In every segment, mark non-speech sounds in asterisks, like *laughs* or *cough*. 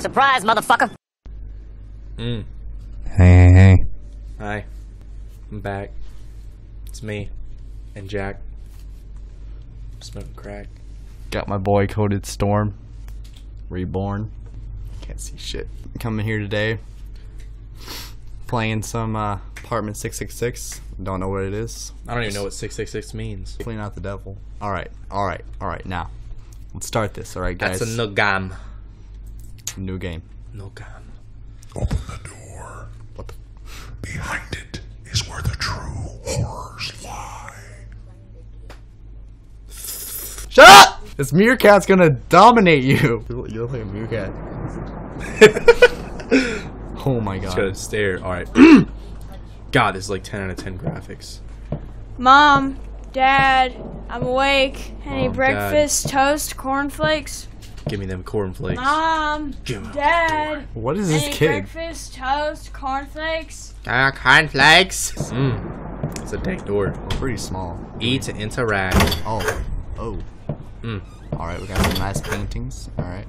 Surprise, motherfucker! Mm. Hey, hey. Hi. I'm back. It's me and Jack. Smoking crack. Got my boy CodedStorm. Reborn. Can't see shit. Coming here today. Playing some uh, Apartment 666. Don't know what it is. I don't even know what 666 means. Clean out the devil. Alright, alright, alright. Now, let's start this, alright, guys? That's a nogam. New game. Nogam. Open the door. What the? Behind it is where the true horrors lie. Shut up! This meerkat's gonna dominate you. You look- like a meerkat. *laughs* oh my Just god. gotta stare. Alright. *clears throat* God, this is like 10 out of 10 graphics. Mom, Dad, I'm awake. Any Mom, Dad. breakfast, toast, cornflakes? Give me them cornflakes. Mom, Give me Dad, What is this any kid? breakfast, toast, cornflakes? Ah, cornflakes. Mmm. It's a dank door. Pretty small. E to interact. Oh. Oh. Mm. Alright, we got some nice paintings. Alright.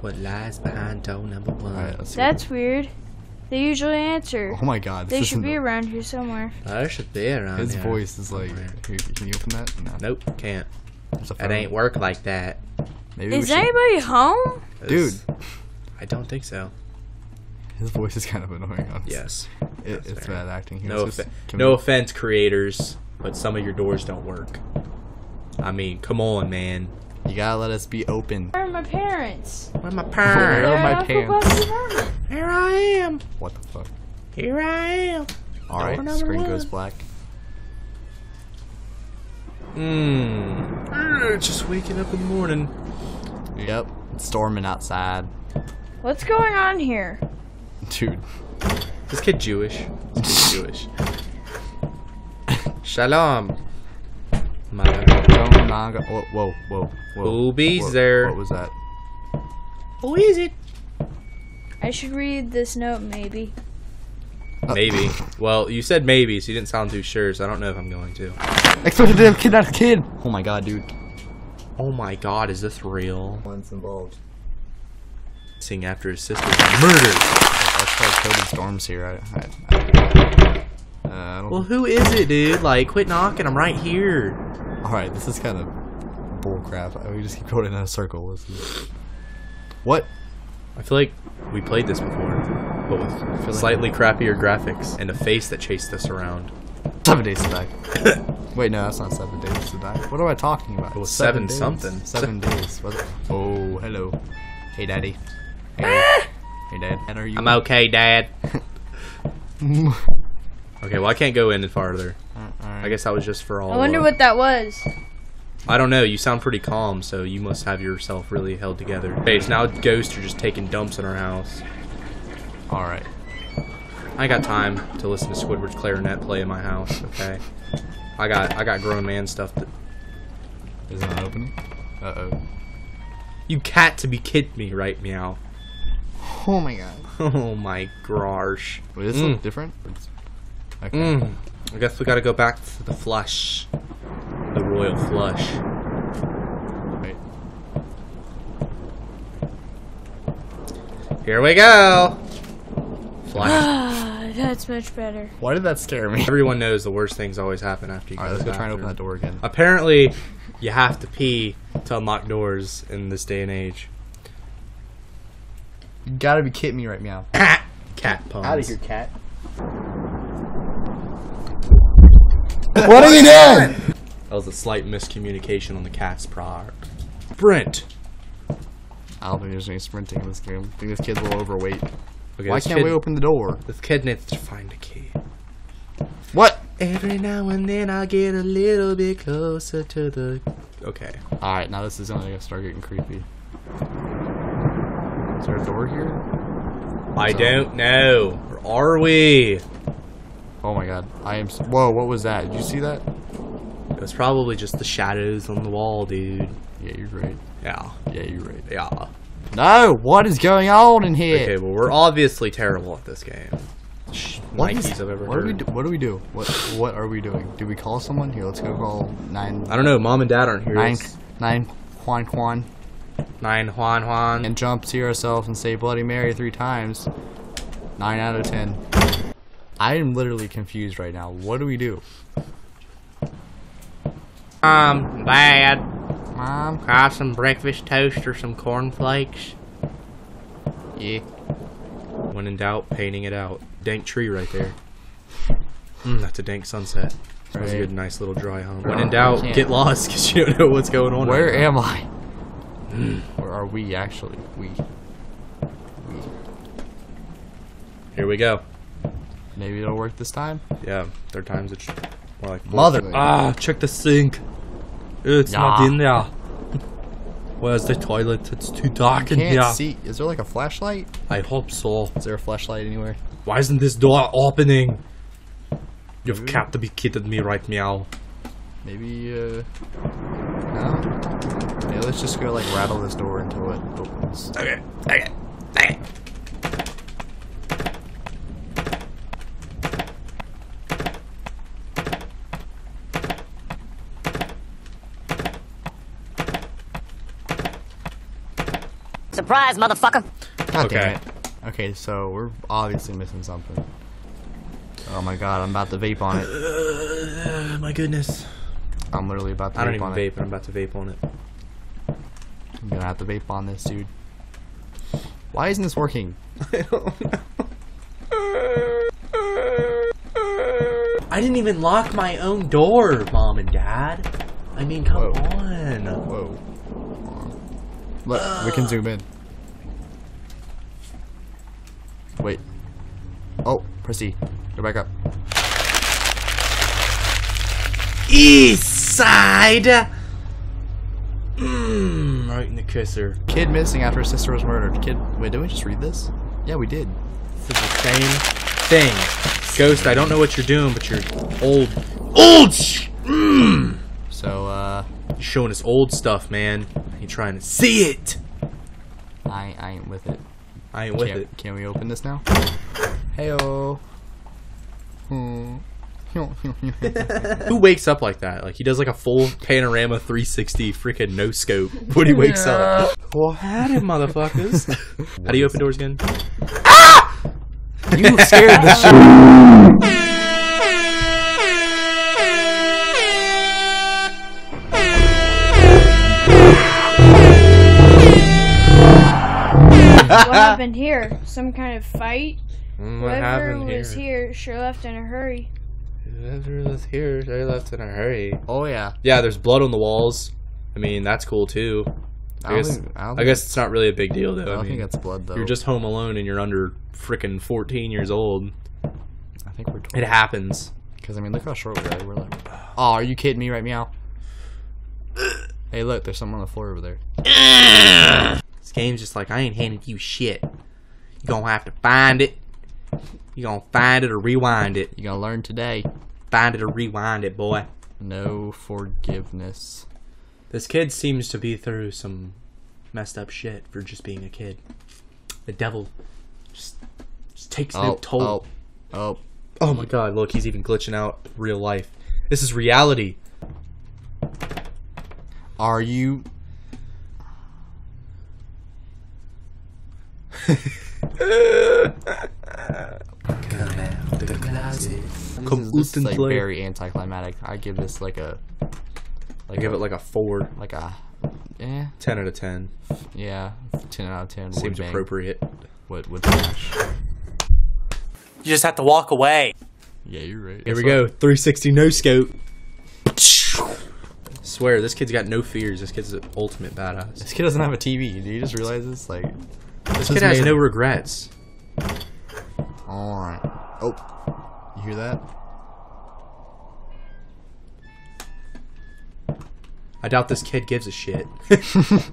What lies behind door number one? Alright, let's see. That's weird. They usually answer. Oh my god. They should be the- around here somewhere. There should be around His here. voice is like. Somewhere. Here, can you open that? No. Nope, can't. There's a That phone. ain't work like that. Maybe we Is should- anybody home? Dude, I don't think so. his voice is kind of annoying. Honestly. Yes. It, it's fair. bad acting. Here, No, let's just- offe- no we- offense, creators, but some of your doors don't work. I mean, come on, man. You gotta let us be open. Where are my parents? Where are my *laughs* parents? Where parents? are my They're pants? off above the vermin. Here I am. What the fuck? Here I am. Alright, Door number screen goes black. Mmm. Just waking up in the morning. Yep. It's storming outside. What's going on here? Dude. This kid Jewish. This kid Jewish. Shalom. Mother. My god. Whoa, whoa, whoa. whoa. Boobies Whoa, there. What was that? Who is it? I should read this note, maybe. Maybe. Well, you said maybe, so you didn't sound too sure, so I don't know if I'm going to. Expected to have kidnapped a kid! Oh my god, dude. Oh my god, is this real? One's involved. Seeing after his sister was murdered. That's why CodedStorm's here. I, I, I, uh, I don't Well, who is it, dude? Like, quit knocking. I'm right here. Alright, this is kind of bullcrap. We just keep going in a circle. What? I feel like we played this before, but with slightly crappier graphics and a face that chased us around. Seven days to die. *laughs* Wait, no, that's not seven days to die. What am I talking about? It was It's seven days. something. Seven *laughs* days. What? Oh, hello. Hey, daddy. Hey, hey dad. And are you? I'm okay, Dad. *laughs* Okay, well, I can't go in farther. I guess that was just for all. I wonder uh, what that was. I don't know. You sound pretty calm, so you must have yourself really held together. Okay, so now ghosts are just taking dumps in our house. Alright. I got time to listen to Squidward's clarinet play in my house. Okay, I got I got grown man stuff. That, Is it not opening? Uh oh. you cat to be kidding me, right, meow? Oh my god. Oh my gosh. Wait, does this Mm. look different? It's- Okay. Mm. I guess we gotta go back to the flush. The royal flush. Wait. Here we go. Flush. *sighs* Ah, that's much better. Why did that scare me? Everyone knows the worst things always happen after you Alright, go let's go try and open that door again. Apparently, you have to pee to unlock doors in this day and age. You gotta be kidding me right now. *coughs* Cat Cat puns. Out of here, cat. what are you doing? That was a slight miscommunication on the cat's part. Sprint! I don't think there's any sprinting in this game. I think this kid's a little overweight. Okay, Why can't kid, we open the door? This kid needs to find a key. What? Every now and then I get a little bit closer to the. Okay. Alright, now this is only gonna start getting creepy. Is there a door here? I don't know. Or are we? Oh my god. I am. Whoa, what was that? Did you see that? It was probably just the shadows on the wall, dude. Yeah, you're right. Yeah. Yeah, you're right. Yeah. No! What is going on in here? Okay, well, we're obviously terrible at this game. Shh, What Nikes I've ever what. Do we do, what do we do? What What are we doing? Do we call someone? Here, let's go call nine. I don't know. Mom and Dad aren't here. Nine. Nine. Quan Quan. Nine Juan Juan. and jump to yourself and say Bloody Mary three times. Nine out of ten. I am literally confused right now. What do we do? Um, Dad, Mom? have some breakfast toast or some cornflakes. Yeah. When in doubt, painting it out. Dank tree right there. Mm, that's a dank sunset. That was a good, nice little dry home. When in doubt, get lost *laughs* because you don't know what's going on. Where right now. am I? or are we actually? We. Here we go. Maybe it'll work this time? Yeah, third times a more like Mother. Ah, check the sink. It's not in there. *laughs* Where's the toilet? It's too dark in Can't here. see. Is there like a flashlight? I hope so. Is there a flashlight anywhere? Why isn't this door opening? You've Maybe- got to be kidding me right meow. Maybe, uh. No? Yeah, let's just go like rattle this door until it opens. Okay, okay, okay. Surprise, motherfucker! God Okay. damn it. Okay, so we're obviously missing something. Oh my god, I'm about to vape on it. Uh, my goodness. I'm literally about to I don't even on vape, it. and I'm about to vape on it. I'm gonna have to vape on this, dude. Why isn't this working? *laughs* I don't know. I didn't even lock my own door, mom and dad. I mean, come Whoa. on. Whoa. Look, we can zoom in. Wait. Proceed. Go back up. East side. Mmm, right in the kisser. Kid missing after his sister was murdered. Kid. Wait, did we just read this? Yeah, we did. This is the same thing. Ghost, I don't know what you're doing, but you're old. Old! sh- Mmm! So, uh, You're showing us old stuff, man. You're trying to see it. I, I ain't with it. I ain't with can, it. Can we open this now? Heyo. *laughs* Hmm. Who wakes up like that? Like he does like a full panorama 360 freaking no scope when he wakes up. Well, had it, motherfuckers. *laughs* How do you open doors again? you scared the shit. *laughs* what happened here? Some kind of fight? Mm, What Whoever happened was here? here sure left in a hurry. Whoever was here, they left in a hurry. Oh yeah. Yeah, there's blood on the walls. I mean, that's cool too. I I, guess, think- I I guess it's not really a big deal though. I don't I mean, think that's blood though. you're just home alone and you're under freaking 14 years old. I think we're. It happens. Because I mean, look how short we are. We're like. Oh, are you kidding me right meow? *laughs* Hey, look, there's someone on the floor over there. *laughs* This game's just like I ain't handing you shit. You gonna have to find it. You gonna find it or rewind it. You gonna learn today. Find it or rewind it, boy. No forgiveness. This kid seems to be through some messed up shit for just being a kid. The devil just, just takes no Oh, toll. oh, oh. Oh my god, look, he's even glitching out real life. This is reality. Are you? Come this is out like play. very anticlimactic. I give this like a. I Like give a, it like a 4. like a. Eh, 10 out of 10. yeah, ten out of ten. Seems bang. appropriate. What would smash. You just have to walk away. Yeah, you're right. Here we That's go. 360 no scope. Swear, this kid's got no fears. This kid's an ultimate badass. This kid doesn't have a TV. Do you just realize this? Like, This kid has no him- regrets. all right. Oh, you hear that? I doubt this kid gives a shit. *laughs*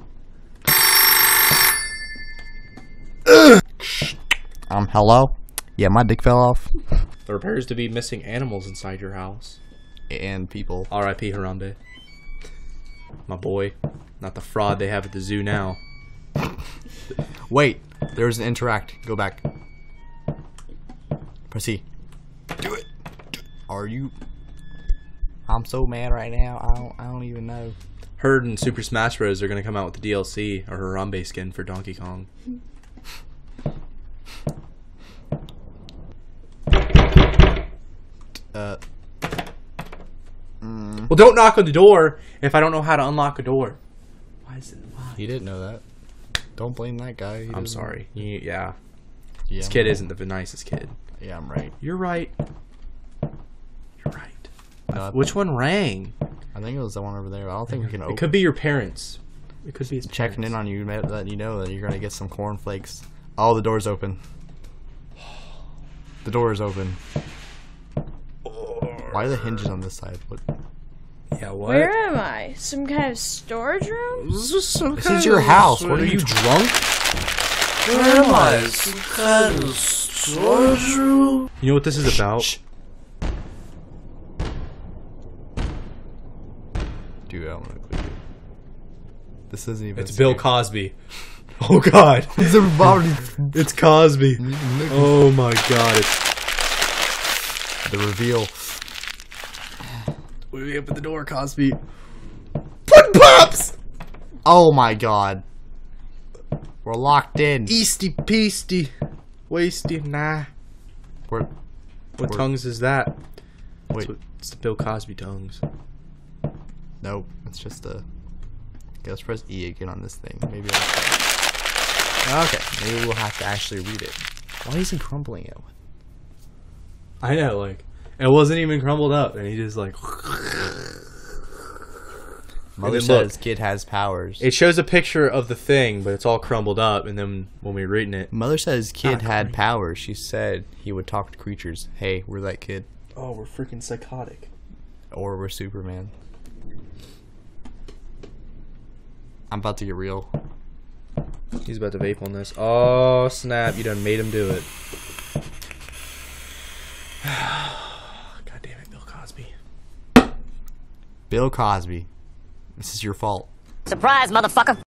Um, hello. Yeah, my dick fell off. there appears to be missing animals inside your house. And people. R.I.P. Harambe. My boy. Not the fraud they have at the zoo now. Wait, there's an interact. Go back. Proceed. Do it. Do- Are you? I'm so mad right now. I don't. I don't even know. Heard and Super Smash Bros. are gonna come out with the DLC or Harambe skin for Donkey Kong. Uh, Well, don't knock on the door if I don't know how to unlock a door. Why is it? Why? he didn't know that. Don't blame that guy. He I'm doesn't- sorry. You- yeah, Yeah, this kid isn't the nicest kid. Yeah, I'm right. You're right. You're right. No, uh, Which one rang? I think it was the one over there. I don't think we can open. It could be your parents. It could be his checking in parents. on you, ma- letting you know that you're gonna get some cornflakes. Oh, the door's open. The door is open. Why are the hinges on this side? What? Yeah, what? Where am I? Some kind of storage room? This is some This is your house. What are you? drunk? Where am I? Some kind of storage room? You know what this is about? Shh. Dude, I don't want to click it. This isn't even. It's Bill Cosby. *laughs* Oh God, *laughs* it's Cosby. Oh my God, it's the reveal. What do we open the door, Cosby? Put pops. Oh my god. We're locked in. Easty peasty, wasty nah. We're, What We're- tongues is that? wait, It's, what- it's the Bill Cosby tongues. nope. It's just a. Okay, let's press E again on this thing. Maybe. I'll... Okay, maybe we'll have to actually read it. Why isn't crumbling it? I know, like it wasn't even crumbled up, and he just like. Mother then look. says kid has powers. It shows a picture of the thing, but it's all crumbled up, and then when we're reading it, Mother says kid had great. powers. She said he would talk to creatures. Hey, we're that kid. oh, we're freaking psychotic. Or we're Superman. I'm about to get real. He's about to vape on this. Oh snap! You done made him do it. *sighs* *sighs* *sighs* Bill Cosby. This is your fault. Surprise, motherfucker.